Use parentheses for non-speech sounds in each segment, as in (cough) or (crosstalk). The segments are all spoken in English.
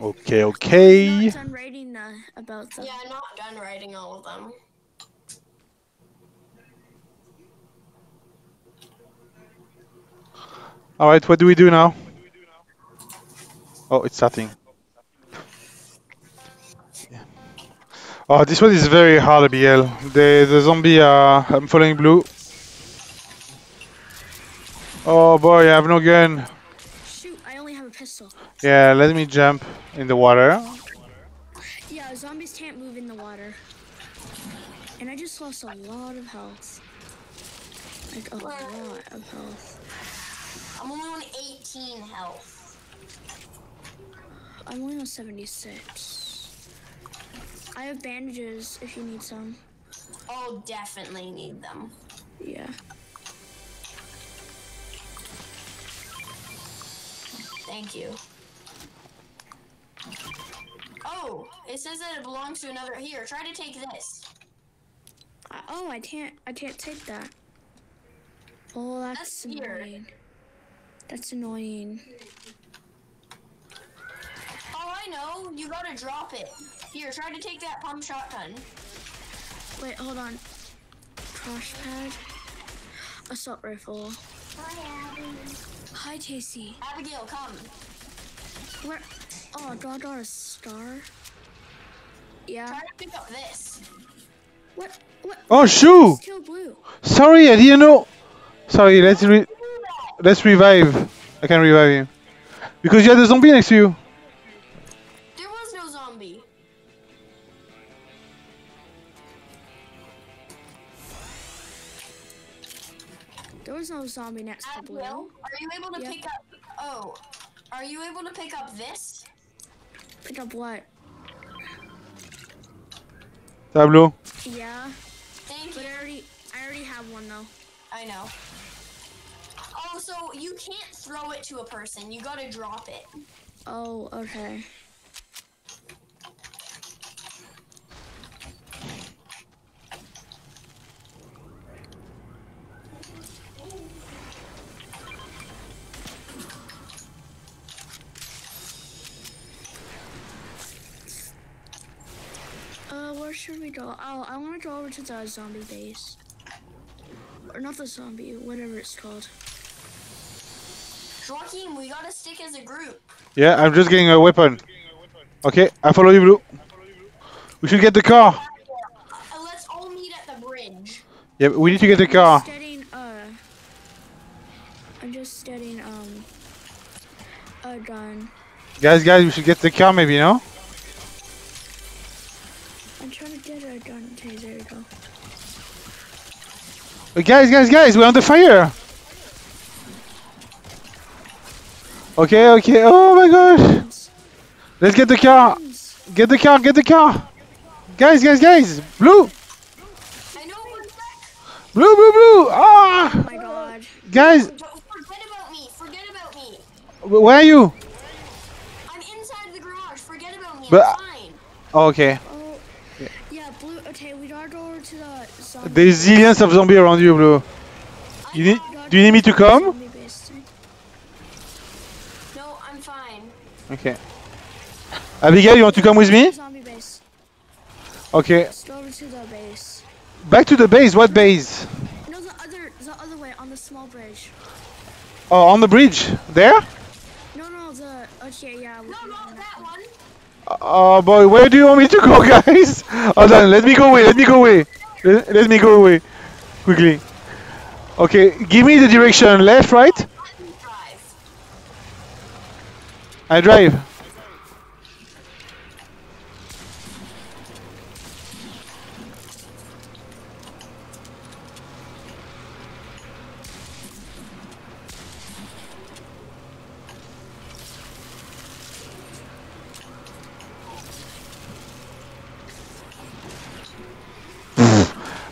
Okay, okay. Not done writing uh, about them. Yeah, I'm not done writing all of them. Alright, what do we do now? Oh, it's starting. Oh, this one is very hard, Abigail. The, the zombie are... I'm following blue. Oh boy, I have no gun. Shoot, I only have a pistol. Yeah, let me jump in the water. Yeah, zombies can't move in the water. And I just lost a lot of health. Like a lot of health. I'm only on 18 health. I'm only on 76. I have bandages if you need some. I'll definitely need them. Yeah. Thank you. Oh, it says that it belongs to another. Here, try to take this. I, oh, I can't. I can't take that. Oh, that's, That's weird. annoying. That's annoying. Oh, I know. You gotta drop it. Here, try to take that pump shotgun. Wait, hold on. Crash pad. Assault rifle. Hi, Tasty. Abigail, come. Where? Oh, draw draw a star. Yeah. Try to pick up this. What? What? Oh, shoo! Kill blue. Sorry, I didn't know. Sorry, let's re let's revive. I can revive you. Because you had a zombie next to you. There was no zombie. There was no zombie next to blue. Abigail, are you able to Yeah. pick up? Oh, are you able to pick up this? Pick up what? Tableau. Yeah. Thank But you. I already, I already have one though. I know. Oh, so you can't throw it to a person. You gotta drop it. Oh, okay. Uh, where should we go? Oh, I want to go over to the zombie base. Or not the zombie, whatever it's called. Joachim, we gotta stick as a group. Yeah, I'm just getting a weapon. Okay, I follow you, blue. We should get the car. Uh, let's all meet at the bridge. Yeah, we need to get the I'm car. just getting, uh, I'm just studying um, a gun. Guys, guys, we should get the car maybe, no? Guys, guys, guys, we're on the fire. Okay, okay. Oh my gosh. Let's get the car. Get the car, get the car. Guys, guys, guys. Blue. I know one sec. Blue, blue, blue. Ah. Oh my god. Guys, But forget about me. Forget about me. where are you? I'm inside the garage. Forget about me. But- I'm fine. Oh, okay. Oh, yeah, blue. Okay, we gotta go over to the zombie. There's zillions of zombies around you, Blue. You need, do you need me to come? Zombie base thing. No, I'm fine. Okay. Abigail, you want to come with me? Okay. Let's go over to the base. Back to the base. What base? No, the other, the other way on the small bridge. Oh, on the bridge. There? No, no, the okay, yeah. we- No, not that one. Oh boy, where do you want me to go, (laughs) guys? Hold on, let me go away. Let me go away. Let, me go away. Quickly. Okay, give me the direction. Left, right? I drive.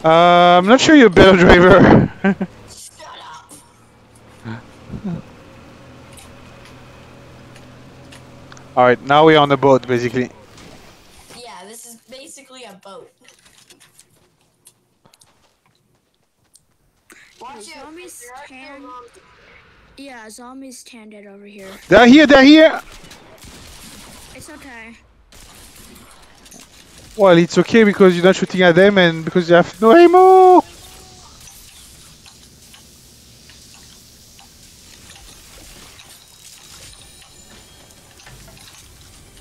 Uh, I'm not sure you're a better driver. (laughs) Shut up. Alright, now we're on the boat, basically. Yeah, this is basically a boat. Watch out. Zombies there are can- no zombies. Yeah, zombies can over here. They're here, they're here! Well, it's okay because you're not shooting at them and because you have no ammo.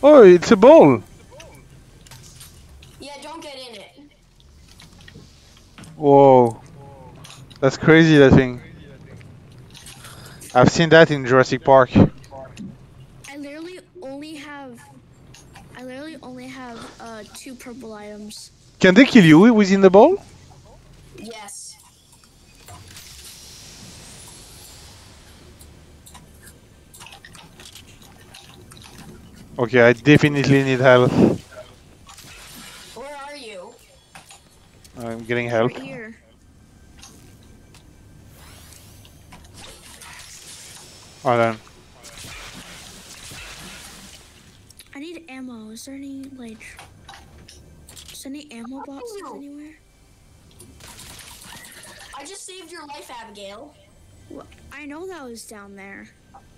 Oh, it's a ball. Yeah, don't get in it. Whoa. That's crazy, that thing. I've seen that in Jurassic Park. I literally only have. I literally only have purple items. Can they kill you within the ball? Yes. Okay, I definitely need help. Where are you? I'm getting help. Right here. Hold on. I need ammo. Is there any like? Any ammo boxes Ooh. anywhere? I just saved your life, Abigail. Well, I know that was down there.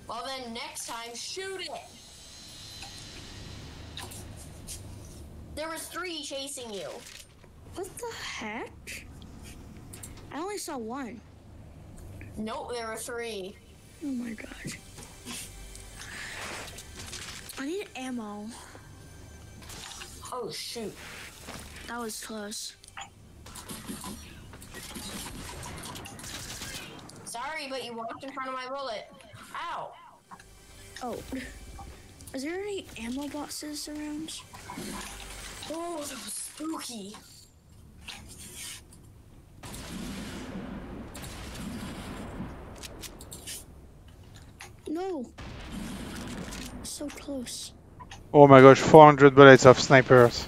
Well, then next time, shoot it. There was three chasing you. What the heck? I only saw one. Nope, there were three. Oh my god. I need ammo. Oh shoot. That was close. Sorry, but you walked in front of my bullet. Ow. Oh. Is there any ammo boxes around? Oh, that was spooky. No. So close. Oh my gosh, 400 bullets of snipers.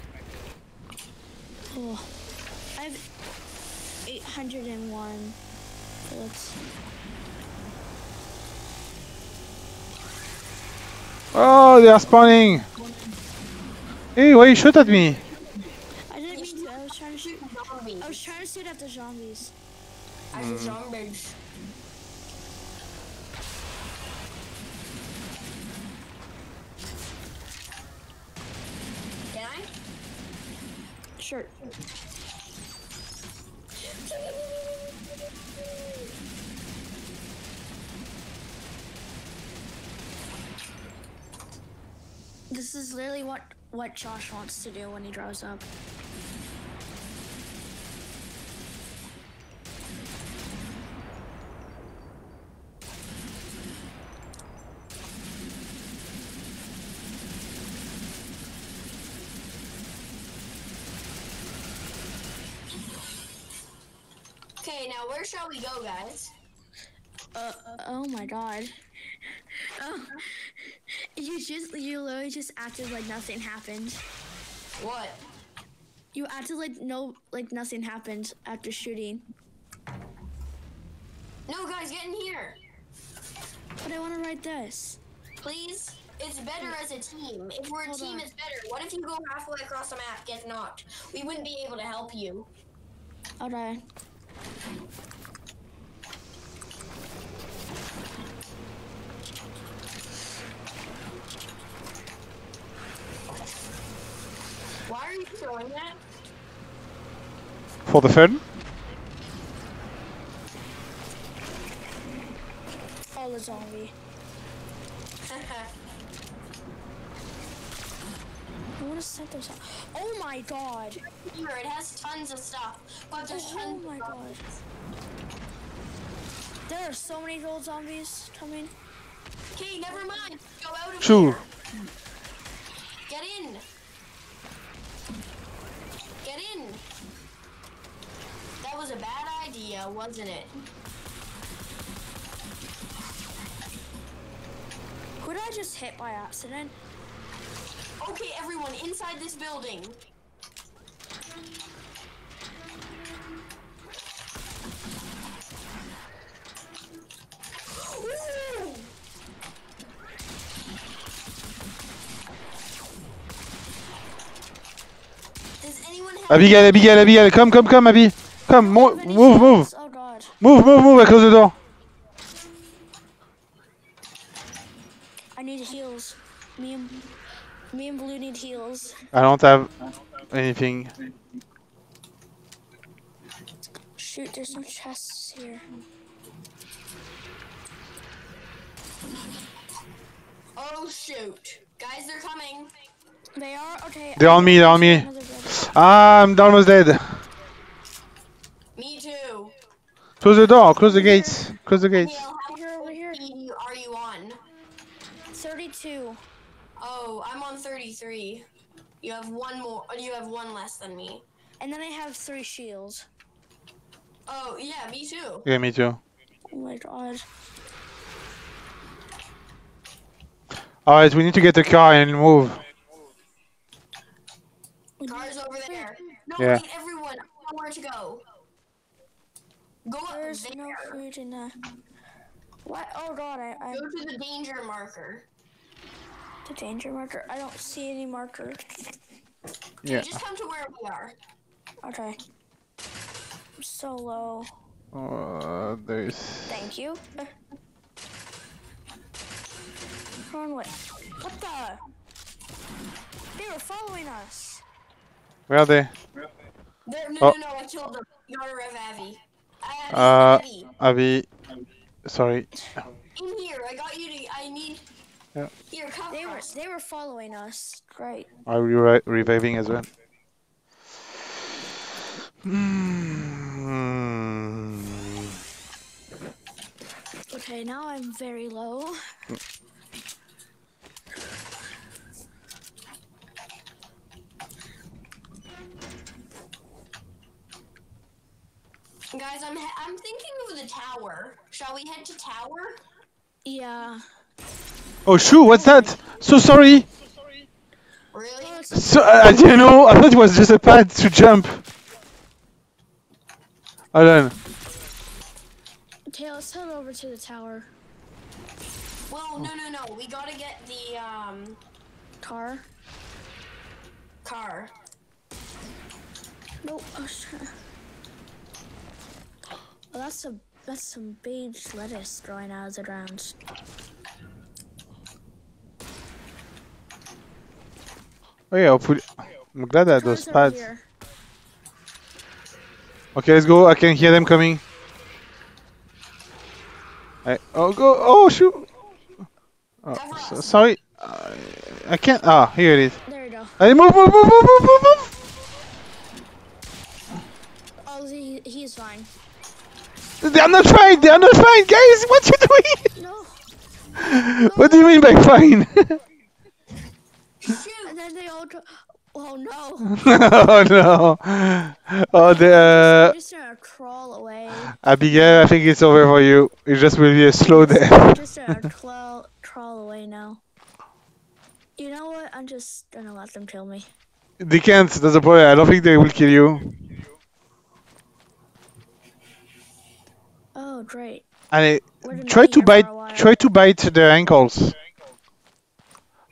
Oh. I have 801 bullets. Oh, they are spawning! Hey, why you shot at me? I didn't mean to. I was trying to shoot. Zombies. I was trying to shoot at the zombies. I Mm. see zombies. Can I? Sure. This is literally what what Josh wants to do when he grows up. Okay, now where shall we go, guys? Uh, oh my god. You just you literally just acted like nothing happened. What? You acted like no like nothing happened after shooting. No, guys, get in here. But I want to write this. Please? It's better as a team. If we're a Hold team, on. it's better. What if you go halfway across the map, get knocked? We wouldn't be able to help you. Okay. Why are you throwing that? For the fun? Oh, the zombie. (laughs) I want to set those up. Oh my god. Here, it has tons of stuff, but there's Oh tons my of god. There are so many gold zombies coming. Okay, never mind. Go out of Shoo. here. Get in. In. That was a bad idea, wasn't it? Could I just hit by accident? Okay, everyone, inside this building. Abigail, Abigail, Abigail, come, come, come, Abby. Come, move, move. god. Move, move, move, I close the door. I need heals. Me and Me and Blue need heals. I don't have anything. Shoot, there's no chests here. Oh shoot. Guys, they're coming. They are? Okay. They're on me, they're on me. Another brother. I'm almost dead. Me too. Close the door, close the gates, close the gates. Neil, how Here, over here. are you on? 32. Oh, I'm on 33. You have one more. Oh, you have one less than me. And then I have three shields. Oh yeah, me too. Yeah, me too. Oh my god. Alright, we need to get the car and move. Car's over there. No, Yeah. wait, everyone. I know where to go. Go up There's there. no food in there. What? Oh god, I, I. Go to the danger marker. The danger marker. I don't see any markers. Yeah. Just come to where we are. Okay. I'm so low. Uh, there's. Thank you. Run away. What the? They were following us. Where are they? There, no, Oh. no, no, I killed them. You gotta rev Abby. Abby, Uh, Abby. Avi. Sorry. In here, I got you to. I need. Yeah. Here, come. They were they were following us. Great. Are we re- reviving as well? Hmm. Okay, now I'm very low. Guys, I'm he- I'm thinking of the tower. Shall we head to tower? Yeah. Oh, shoot, what's that? So sorry. Really? Oh, So, I, I didn't know. I thought it was just a pad to jump. Hold on. Okay, let's head over to the tower. Well, no, no, no. We gotta get the um Car. car. Nope. Oh, shit. Well, that's a that's some beige lettuce growing out of the ground. Oh yeah, hopefully. I'm glad that those pads. Okay, let's go. I can hear them coming. I, oh, go. Oh, shoot. Oh, so, sorry. I, I can't. Ah, here it is. There you go. Hey, move, move, move, move, move, move, move. Oh, he, he's fine. They are not fine. They are not fine, guys. What you doing? No. what do you mean by fine? (laughs) Shoot! And then they all. Oh no. oh no. Oh, the I'm uh, just gonna crawl away. Abigail. I think it's over for you. It just will be a slow I'm death. just gonna (laughs) crawl crawl away now. You know what? I'm just gonna let them kill me. They can't. That's the point. I don't think they will kill you. Oh great. And We're try to bite. for a while. Try to bite their ankles.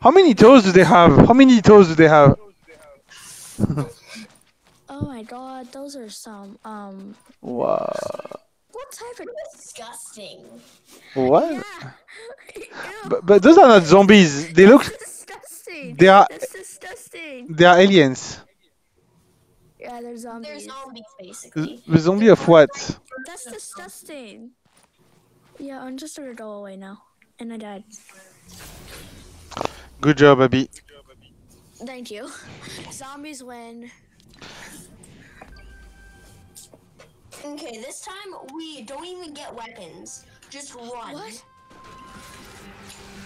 How many toes do they have? How many toes do they have? (laughs) Oh my god, those are some um. Wow. What type of? Disgusting. What? Yeah. (laughs) But, but those are not zombies. They look. (laughs) disgusting. They are. That's disgusting. They are aliens. Yeah, they're zombies. They're zombies. zombies, basically. The zombie of what? That's disgusting. Yeah, I'm just gonna go away now. And I died. Good job, Abby. Thank you. (laughs) Zombies win. Okay, this time we don't even get weapons. Just run. What?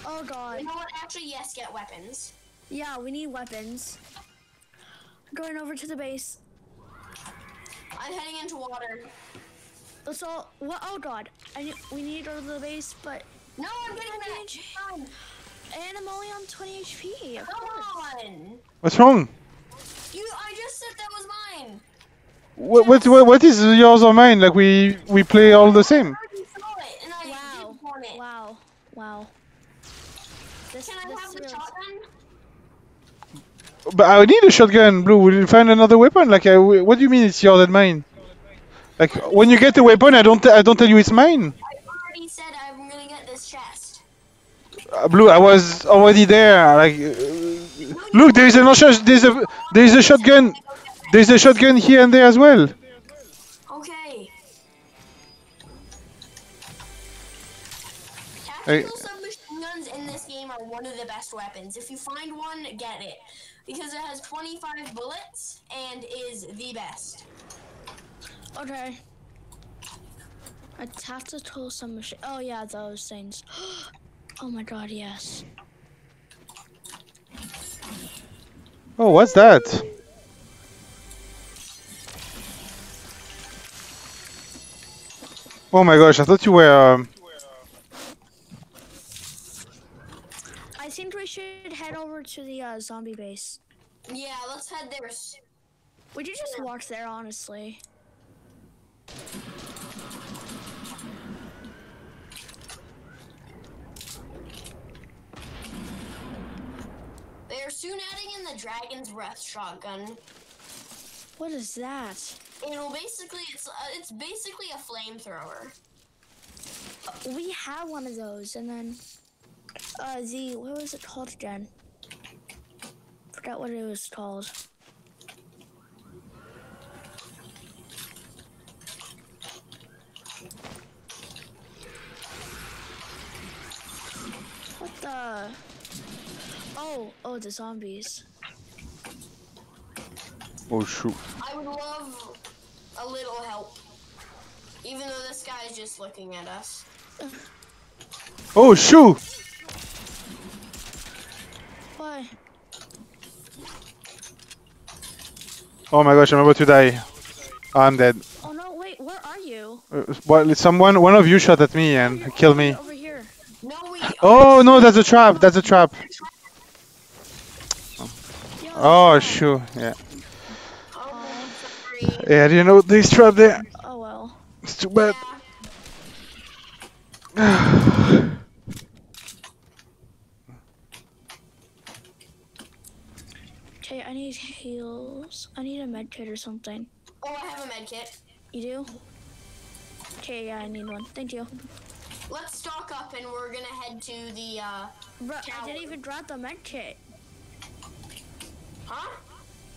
Oh god. You know what? Actually, yes, get weapons. Yeah, we need weapons. Going over to the base. I'm heading into water. Let's all. What? Oh god. I need, we need to go to the base, but No, I'm getting that. Orange. Run. and I'm only on 20 HP. Of Come course. on. What's wrong? You. I just said that was mine. What, what, what, what is yours or mine? Like we we play all the same. I already saw it, and I Wow. did want it. Wow. Wow. This, Can I this have the feels- shotgun? But I need a shotgun, Blue. Will you find another weapon? Like, I, what do you mean it's yours and mine? Like, when you get the weapon, I don't, I don't tell you it's mine. I already said I'm gonna get this chest. Uh, Blue, I was already there. Like, uh, Look, there is another. There's a there's a shotgun. There's a shotgun here and there as well. Okay. Tactical submachine guns in this game are one of the best weapons. If you find one, get it. Because it has 25 bullets and is the best. Okay. A tactical submachine. Oh yeah, those things. (gasps) Oh my god, yes. Oh, what's that? Oh my gosh, I thought you were. Um... I think we should head over to the uh, zombie base. Yeah, let's head there. We could just walk there, honestly. They are soon adding in the Dragon's Breath shotgun. What is that? You know, basically, it's uh, it's basically a flamethrower. We have one of those, and then uh, the what was it called again? Forgot what it was called. What the? Oh, oh, the zombies. Oh shoot. I would love a little help. Even though this guy is just looking at us. Oh shoot! Why? Oh my gosh, I'm about to die. I'm dead. Oh no! Wait, where are you? Uh, well, someone, one of you shot at me and killed me. Over here. No, we. (gasps) Oh no, that's a trap. That's a trap. Oh shoot. Yeah. Oh, sorry. Yeah, do you know this trap there. Oh well. It's too bad. Yeah. (sighs) (sighs) (sighs) Okay, I need heals. I need a med kit or something. Oh, I have a med kit. You do? Okay, yeah, I need one. Thank you. Let's stock up and we're gonna head to the, uh, Bro, I didn't even drop the med kit. huh?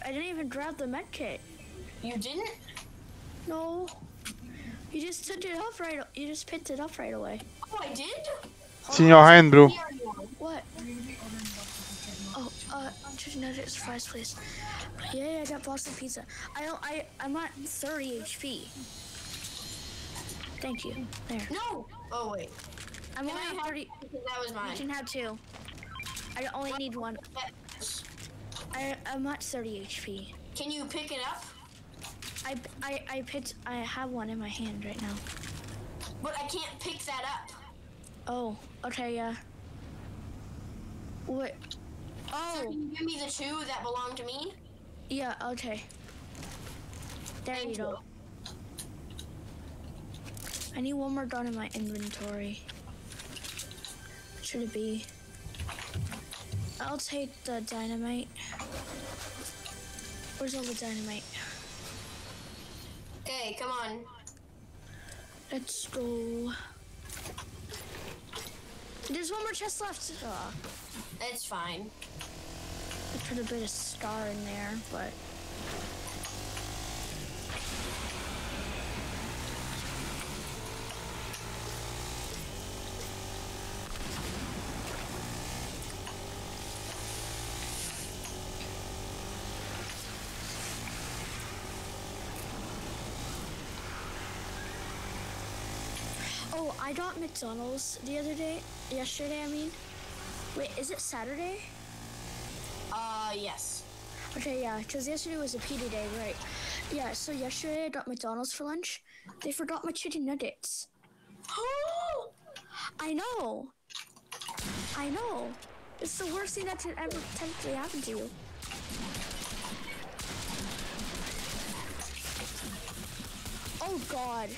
I didn't even drop the med kit. You didn't? No. You just took it off right. You just picked it up right away. Oh, I did? It's in your hand, bro. Here you are. What? Uh, chicken nuggets, fries, please. Yeah, yeah, I got Boston pizza. I don't. I I'm at 30 HP. Thank you. There. No! Oh, wait. I'm Can only at 30. because that was mine. You can have two. I only need one. I I'm at 30 HP. Can you pick it up? I I I picked. I have one in my hand right now. But I can't pick that up. Oh, okay, yeah. What? So Oh, can you give me the two that belong to me? yeah, okay. There you go. I need one more gun in my inventory. Should it be? I'll take the dynamite. Where's all the dynamite? Okay, come on. Let's go. There's one more chest left. Aw, It's fine. I put a bit of star in there, but. Oh, I got McDonald's the other day. Yesterday, I mean. Wait, is it Saturday? Uh, yes. Okay, yeah, because yesterday was a PD day, right? Yeah, so yesterday I got McDonald's for lunch. They forgot my chicken nuggets. (gasps) I know. I know. It's the worst thing that could ever potentially happen to you. Oh God.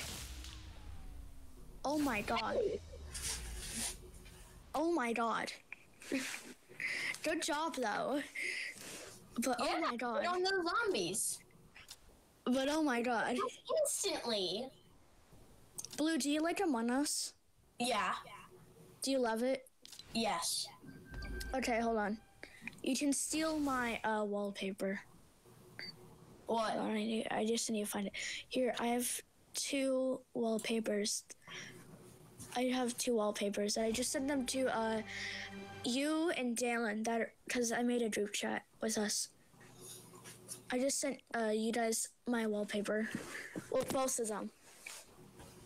Oh my God. Oh my God. (laughs) Good job though. But oh my God. On those zombies. But oh my God. Instantly. Blue, do you like Among Us? Yeah. Do you love it? Yes. Okay, hold on. You can steal my uh, wallpaper. What? On, I, need, I just need to find it. Here, I have two wallpapers. I have two wallpapers. I just sent them to uh, you and Daylin that because I made a group chat with us. I just sent uh, you guys my wallpaper. Well, both of them.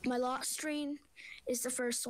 My lock screen is the first one.